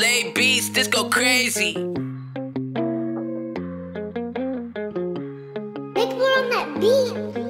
Lay beats, this go crazy. Big on that beat.